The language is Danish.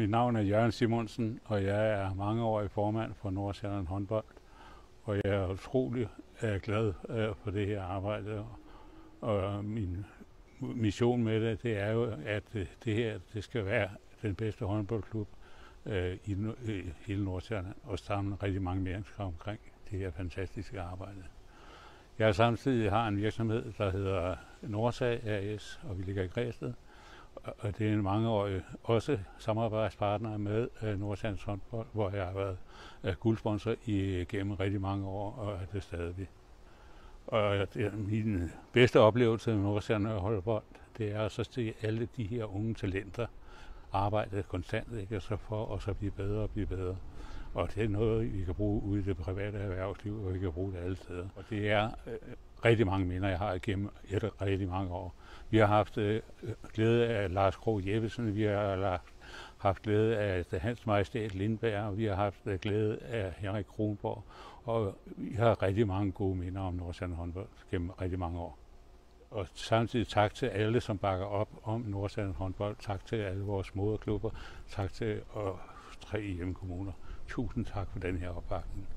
Mit navn er Jørgen Simonsen, og jeg er mangeårig formand for Nordsjælland håndbold. Og jeg er utrolig glad øh, for det her arbejde. Og min mission med det, det er jo, at øh, det her det skal være den bedste håndboldklub øh, i hele Nordsjælland, og samle rigtig mange mennesker omkring det her fantastiske arbejde. Jeg samtidig har en virksomhed, der hedder Nordsag AS, og vi ligger i Græsted og det er en mangeårig også samarbejdspartner med uh, Nordsjællands håndbold, hvor jeg har været øh, guldsponsor i gennem rigtig mange år, og er det stadig. Og det er min bedste oplevelse med Nordsjællands håndbold, det er at så se alle de her unge talenter arbejde konstant, ikke? Og så for at så blive bedre og blive bedre. Og det er noget, vi kan bruge ude i det private erhvervsliv, og vi kan bruge det alle steder. Og det er øh, rigtig mange minder, jeg har igennem et rigtig mange år. Vi har haft øh, glæde af Lars Krog Jeppesen, vi har haft glæde af Hans Majestæt Lindberg, vi har haft øh, glæde af Henrik Kronborg, og vi har rigtig mange gode minder om Nordsjælland håndbold gennem rigtig mange år. Og samtidig tak til alle, som bakker op om Nordsjælland håndbold. Tak til alle vores moderklubber. Tak til og tre hjemmekommuner. Tusind tak for den her opbakning.